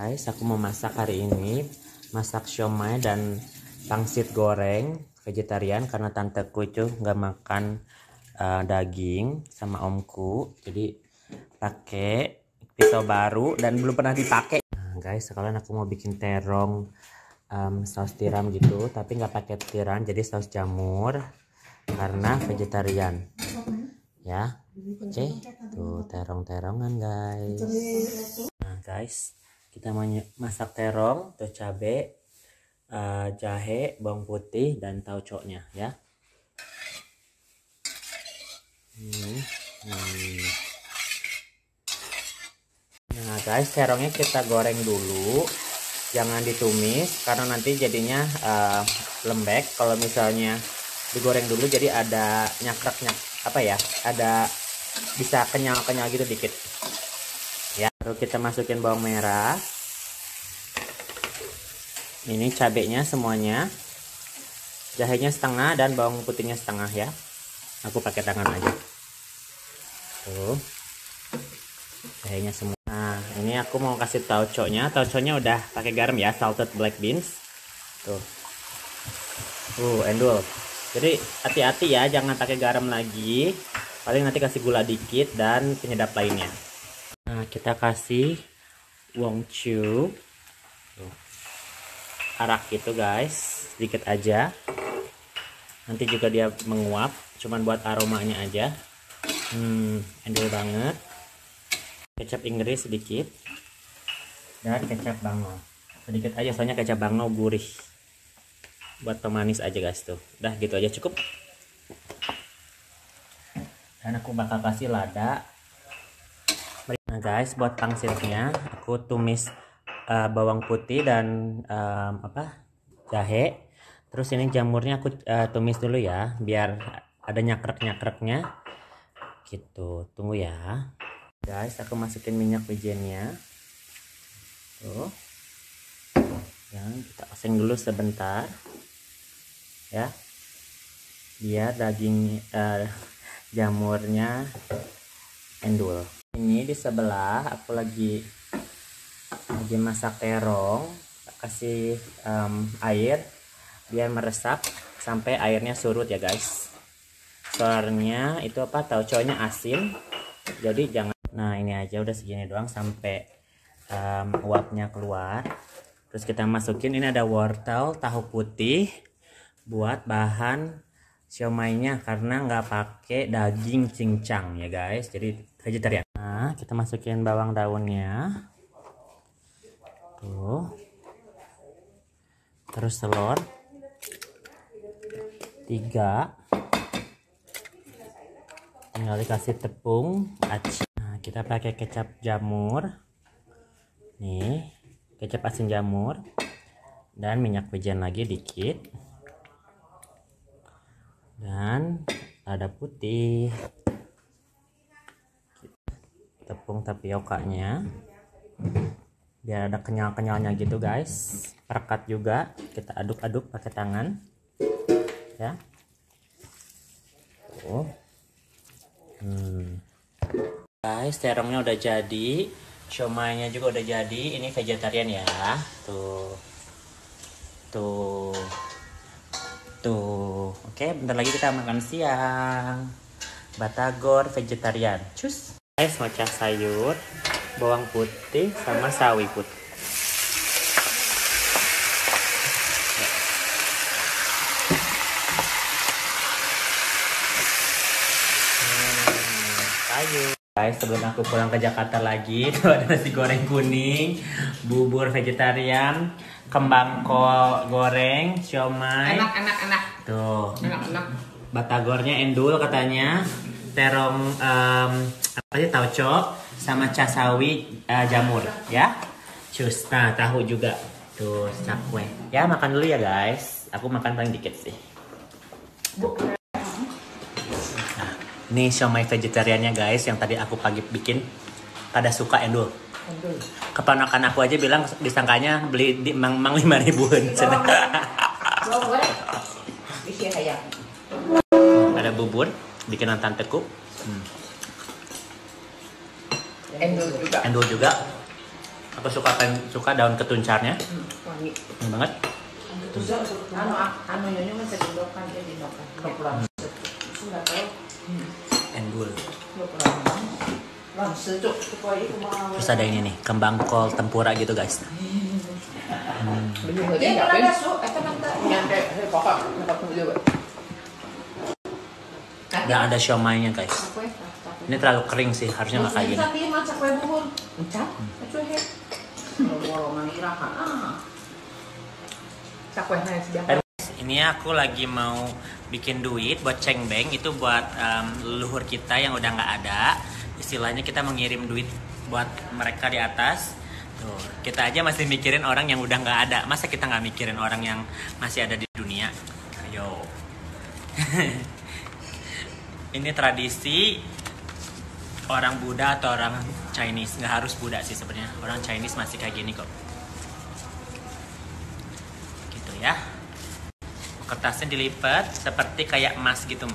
Guys, aku mau masak hari ini. Masak siomay dan pangsit goreng vegetarian karena tanteku itu nggak makan uh, daging sama omku. Jadi pakai pisau baru dan belum pernah dipakai. Nah, guys sekalian aku mau bikin terong um, saus tiram gitu tapi nggak pakai tiram jadi saus jamur karena vegetarian. Ya oke. Okay. tuh terong-terongan guys. Nah guys kita masak terong tuh cabe uh, jahe bawang putih dan taucoknya ya hmm. Hmm. nah guys terongnya kita goreng dulu jangan ditumis karena nanti jadinya uh, lembek kalau misalnya digoreng dulu jadi ada nyakrek nyak apa ya ada bisa kenyal kenyal gitu dikit baru kita masukin bawang merah. Ini cabenya semuanya. Jahenya setengah dan bawang putihnya setengah ya. Aku pakai tangan aja. Tuh. Jahenya semua. Nah ini aku mau kasih tauconya tauconya udah pakai garam ya salted black beans. Tuh. Uh endul. Jadi hati-hati ya jangan pakai garam lagi. Paling nanti kasih gula dikit dan penyedap lainnya Nah, kita kasih wong chu. Arak itu guys, sedikit aja. Nanti juga dia menguap, cuman buat aromanya aja. Hmm, endul banget. Kecap Inggris sedikit. Dan kecap bango. Sedikit aja soalnya kecap bango gurih. Buat pemanis aja guys tuh. Udah gitu aja cukup. Dan aku bakal kasih lada Nah guys, buat pangsitnya aku tumis uh, bawang putih dan um, apa jahe. Terus ini jamurnya aku uh, tumis dulu ya, biar ada nyakrek-nyakreknya. Gitu, tunggu ya. Guys, aku masukin minyak wijennya. Tuh. Yang kita oseng dulu sebentar. Ya. Biar daging uh, jamurnya endul ini di sebelah aku lagi lagi masak terong. Kasih um, air biar meresap sampai airnya surut ya guys. Soalnya itu apa tauconya asin. Jadi jangan nah ini aja udah segini doang sampai um, uapnya keluar. Terus kita masukin ini ada wortel tahu putih buat bahan siomainya karena nggak pakai daging cincang ya guys jadi vegetarian Nah, kita masukin bawang daunnya. Tuh. Terus telur. Tiga. Tinggal dikasih tepung aci. Nah, kita pakai kecap jamur. Nih, kecap asin jamur. Dan minyak wijen lagi dikit. Dan ada putih. Tepung tapiokanya. Biar ada kenyal-kenyalnya gitu guys. Perekat juga. Kita aduk-aduk pakai tangan. Ya. Tuh. Hmm. guys terongnya udah jadi. Siomaynya juga udah jadi. Ini vegetarian ya. Tuh. Tuh tuh. Oke bentar lagi kita makan siang. Batagor vegetarian. Cus. Es macam sayur bawang putih sama sawi putih sayur guys sebelum aku pulang ke Jakarta lagi tuh ada nasi goreng kuning bubur vegetarian kembang kol goreng siomay. Enak enak enak. Tuh. Enak enak. Batagornya endul katanya. Terong um, apa sih tauco sama casawi uh, jamur ya. Cus nah tahu juga. Tuh cakwe. Ya makan dulu ya guys. Aku makan paling dikit sih. Nah, ini siomay vegetariannya guys yang tadi aku pagi bikin pada suka endul keponakan aku aja bilang disangkanya beli di mang mang lima ribuan ada bubur bikinan tanteku hmm. endul juga endul juga Aku suka pen, suka daun ketuncarnya. Hmm, wangi. Ini banget. Anu, anu nyonya mah sedokan dia dinokan. Kepulang. Sudah tahu. Endul. Terus ada ini nih, kembang kol tempura gitu guys. Belum Dia aja kalau ada tapi su, itu nanti. nyampe he pokok pokok juga. Dan ada siomaynya guys. Ini terlalu kering sih, harusnya nggak kayak gini. He. Bolongan iraha. Ah. Dan ini aku lagi mau bikin duit buat cengbeng itu buat em, leluhur kita yang udah nggak ada. Istilahnya kita mengirim duit buat mereka di atas. Tuh, kita aja masih mikirin orang yang udah nggak ada. Masa kita nggak mikirin orang yang masih ada di dunia? Ayo. ini tradisi orang Buddha atau orang Chinese nggak harus Buddha sih sebenarnya orang Chinese masih kayak gini kok gitu ya kertasnya dilipat seperti kayak emas gitu.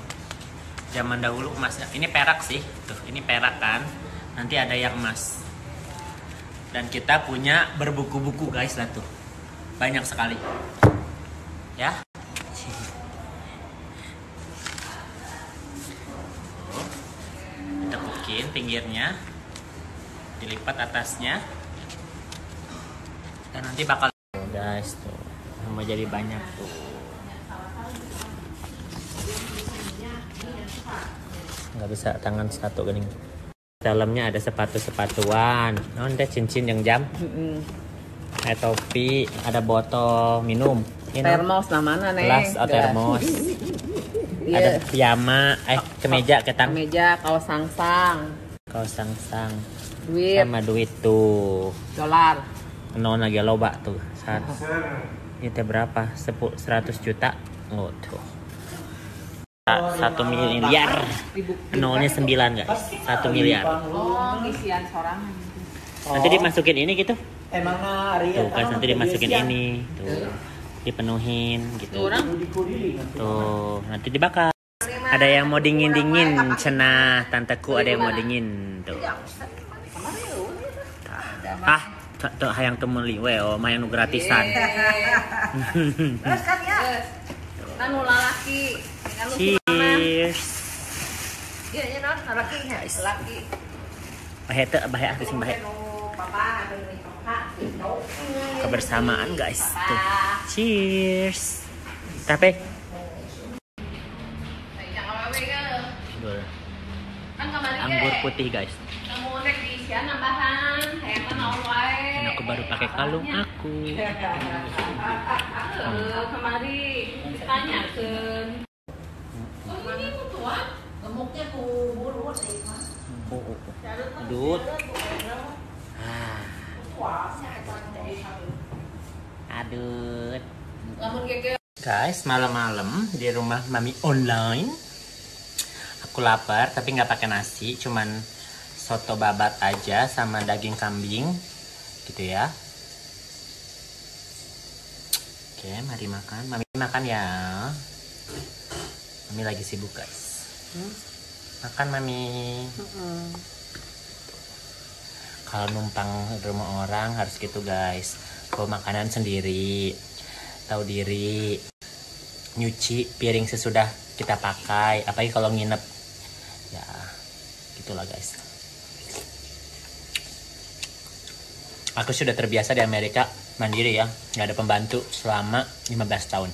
Zaman dahulu emas ini perak sih tuh. Ini perak kan. Nanti ada yang emas. Dan kita punya berbuku-buku guys lah tuh. Banyak sekali. Ya. Tuh. ditekukin pinggirnya. Dilipat atasnya. Dan nanti bakal guys tuh. Sama jadi banyak tuh nggak bisa tangan satu gini dalamnya ada sepatu-sepatuan. Non ada cincin yang jam. Heeh. ada topi ada botol minum. Ini, non. Termos namanya neng. gelas atau termos. Iya. ada piyama eh kemeja ketang Meja kaos sangsang. kaos sang-sang. Duit. Sama duit tuh. Dolar. non lagi loba tuh saat ini teh berapa? Sepu, 100 juta. Oh tuh satu miliar. Nolnya 9 guys. Satu miliar. Oh, ngisian sorangan. nanti dimasukin ini gitu. Emang hari tuh kan nanti dimasukin ini. Tuh dipenuhin gitu. Tuh nanti dibakar. Ada yang mau dingin dingin cenah tanteku ada yang mau dingin tuh. Ah tuh, tuh hayang temu liwe oh main gratisan. Terus kan ya. Sulaman. Cheers Iya, non, laki ya. Laki. ah bahe Papa, ada yang papa. Itu. kebersamaan guys tuh cheers tapi anggur putih guys dan aku baru pakai kalung aku kemari tanya ke Oh ini mu tuan? Gemuknya sih. oh, oh, oh. ah adut Guys, malam-malam di rumah mami online. Aku lapar tapi nggak pakai nasi, cuman soto babat aja sama daging kambing, gitu ya. Oke, mari makan. Mami makan ya. Mami lagi sibuk guys. Makan mami. Kalau numpang rumah orang harus gitu guys. Bawa makanan sendiri. Tahu diri. Nyuci piring sesudah kita pakai. Apalagi kalau nginep. Ya gitulah guys. Aku sudah terbiasa di Amerika mandiri ya. Nggak ada pembantu selama 15 tahun